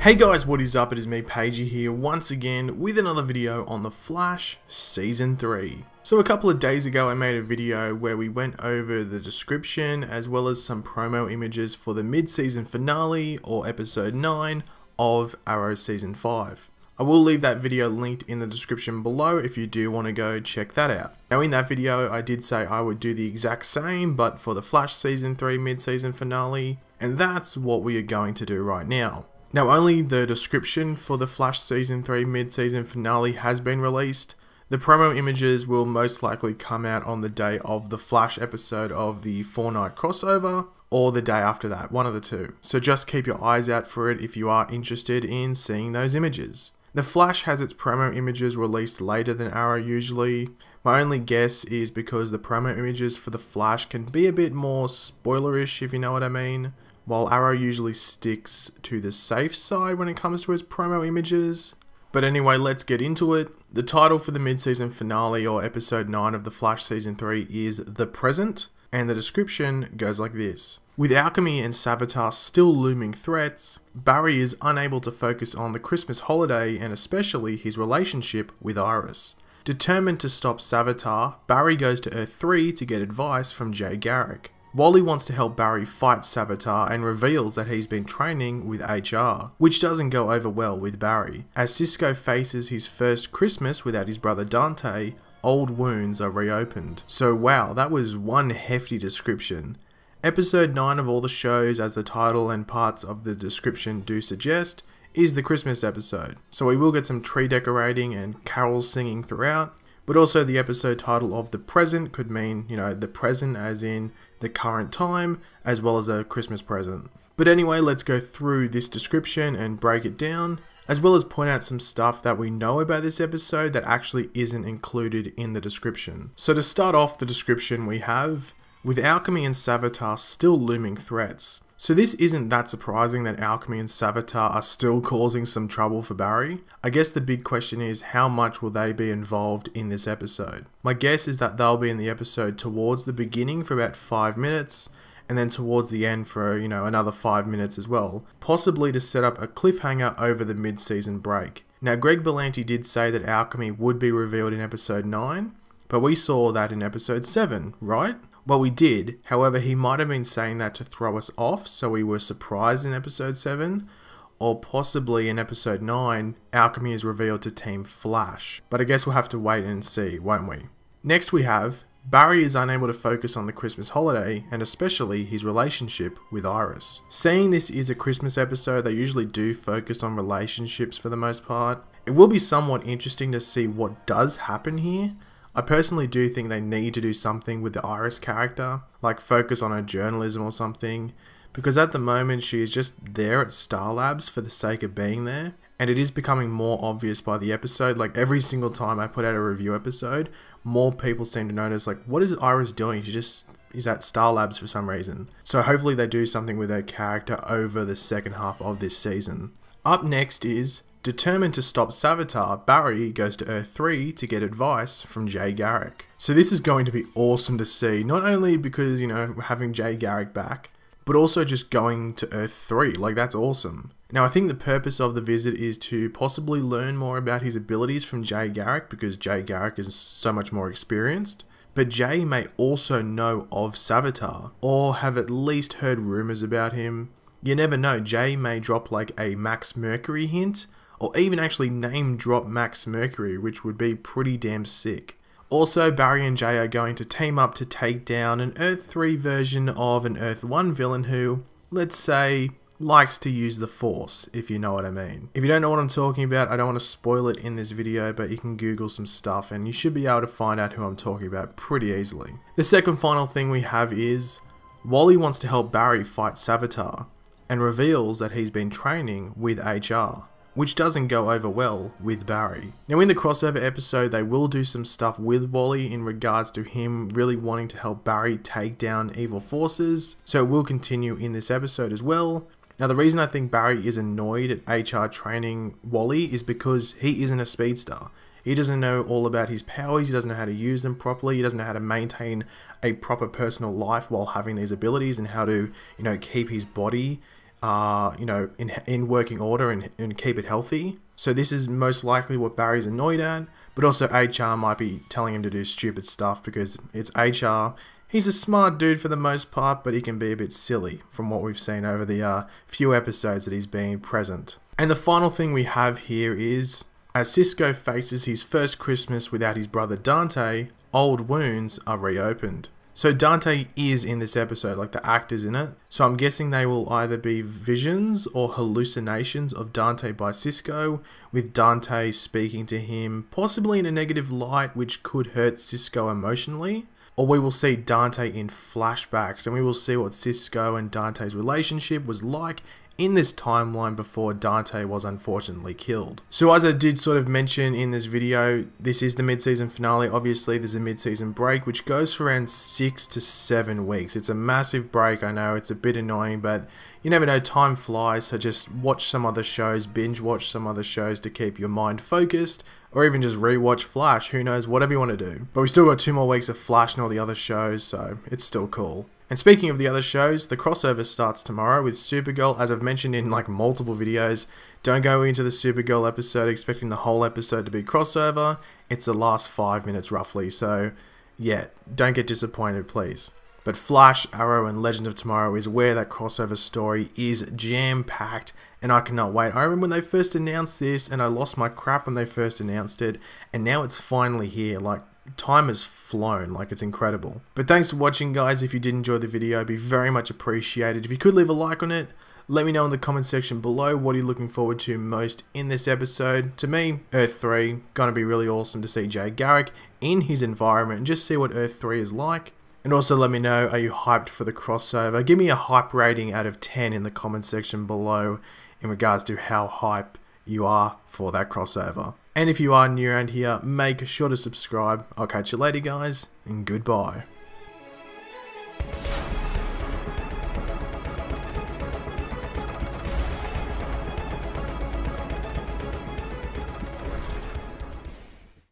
Hey guys, what is up? It is me, Pagey here, once again with another video on The Flash Season 3. So a couple of days ago I made a video where we went over the description as well as some promo images for the mid-season finale or episode 9 of Arrow Season 5. I will leave that video linked in the description below if you do want to go check that out. Now in that video I did say I would do the exact same but for the Flash Season 3 mid-season finale and that's what we are going to do right now. Now only the description for the Flash Season 3 mid-season finale has been released. The promo images will most likely come out on the day of the Flash episode of the 4-night crossover, or the day after that, one of the two. So just keep your eyes out for it if you are interested in seeing those images. The Flash has its promo images released later than Arrow usually. My only guess is because the promo images for the Flash can be a bit more spoilerish if you know what I mean while Arrow usually sticks to the safe side when it comes to his promo images. But anyway, let's get into it. The title for the mid-season finale or episode 9 of The Flash Season 3 is The Present, and the description goes like this. With Alchemy and Savitar still looming threats, Barry is unable to focus on the Christmas holiday and especially his relationship with Iris. Determined to stop Savitar, Barry goes to Earth 3 to get advice from Jay Garrick. Wally wants to help Barry fight Savitar and reveals that he's been training with HR, which doesn't go over well with Barry. As Cisco faces his first Christmas without his brother Dante, old wounds are reopened. So wow, that was one hefty description. Episode 9 of all the shows, as the title and parts of the description do suggest, is the Christmas episode. So we will get some tree decorating and carols singing throughout, but also the episode title of the present could mean, you know, the present as in the current time, as well as a Christmas present. But anyway, let's go through this description and break it down, as well as point out some stuff that we know about this episode that actually isn't included in the description. So to start off the description we have, with Alchemy and Savitar still looming threats. So this isn't that surprising that Alchemy and Savitar are still causing some trouble for Barry. I guess the big question is how much will they be involved in this episode? My guess is that they'll be in the episode towards the beginning for about 5 minutes and then towards the end for, you know, another 5 minutes as well, possibly to set up a cliffhanger over the mid-season break. Now Greg Berlanti did say that Alchemy would be revealed in episode 9, but we saw that in episode 7, right? Well, we did. However, he might have been saying that to throw us off, so we were surprised in episode 7. Or possibly in episode 9, Alchemy is revealed to Team Flash. But I guess we'll have to wait and see, won't we? Next, we have Barry is unable to focus on the Christmas holiday and especially his relationship with Iris. Seeing this is a Christmas episode, they usually do focus on relationships for the most part. It will be somewhat interesting to see what does happen here, I personally do think they need to do something with the Iris character, like focus on her journalism or something, because at the moment she is just there at Star Labs for the sake of being there, and it is becoming more obvious by the episode. Like every single time I put out a review episode, more people seem to notice like what is Iris doing? She just is at Star Labs for some reason. So hopefully they do something with her character over the second half of this season. Up next is Determined to stop Savitar, Barry goes to Earth 3 to get advice from Jay Garrick. So this is going to be awesome to see, not only because, you know, having Jay Garrick back, but also just going to Earth 3. Like, that's awesome. Now, I think the purpose of the visit is to possibly learn more about his abilities from Jay Garrick because Jay Garrick is so much more experienced. But Jay may also know of Savitar, or have at least heard rumors about him. You never know, Jay may drop like a Max Mercury hint, or even actually name drop Max Mercury, which would be pretty damn sick. Also, Barry and Jay are going to team up to take down an Earth 3 version of an Earth 1 villain who, let's say, likes to use the Force, if you know what I mean. If you don't know what I'm talking about, I don't want to spoil it in this video, but you can Google some stuff and you should be able to find out who I'm talking about pretty easily. The second final thing we have is, Wally wants to help Barry fight Savitar, and reveals that he's been training with HR which doesn't go over well with Barry. Now in the crossover episode, they will do some stuff with Wally in regards to him really wanting to help Barry take down evil forces, so it will continue in this episode as well. Now the reason I think Barry is annoyed at HR training Wally is because he isn't a speedster. He doesn't know all about his powers, he doesn't know how to use them properly, he doesn't know how to maintain a proper personal life while having these abilities and how to, you know, keep his body uh, you know, in, in working order and, and keep it healthy. So this is most likely what Barry's annoyed at, but also HR might be telling him to do stupid stuff because it's HR. He's a smart dude for the most part, but he can be a bit silly from what we've seen over the uh, few episodes that he's been present. And the final thing we have here is as Cisco faces his first Christmas without his brother Dante, old wounds are reopened. So Dante is in this episode, like the actors in it. So I'm guessing they will either be visions or hallucinations of Dante by Cisco, with Dante speaking to him, possibly in a negative light, which could hurt Cisco emotionally. Or we will see Dante in flashbacks and we will see what Cisco and Dante's relationship was like in this timeline before Dante was unfortunately killed. So as I did sort of mention in this video, this is the mid-season finale. Obviously, there's a mid-season break, which goes for around six to seven weeks. It's a massive break, I know, it's a bit annoying, but you never know, time flies, so just watch some other shows, binge watch some other shows to keep your mind focused, or even just rewatch Flash, who knows, whatever you want to do. But we still got two more weeks of Flash and all the other shows, so it's still cool. And speaking of the other shows, the crossover starts tomorrow with Supergirl, as I've mentioned in like multiple videos. Don't go into the Supergirl episode expecting the whole episode to be crossover. It's the last five minutes roughly, so yeah, don't get disappointed, please. But Flash, Arrow, and Legend of Tomorrow is where that crossover story is jam packed, and I cannot wait. I remember when they first announced this, and I lost my crap when they first announced it, and now it's finally here. Like, time has flown like it's incredible. But thanks for watching guys. If you did enjoy the video it'd be very much appreciated. If you could leave a like on it let me know in the comment section below what are you looking forward to most in this episode. To me earth 3 gonna be really awesome to see jay garrick in his environment and just see what earth 3 is like. And also let me know are you hyped for the crossover? Give me a hype rating out of 10 in the comment section below in regards to how hype you are for that crossover and if you are new around here, make sure to subscribe. I'll catch you later, guys, and goodbye.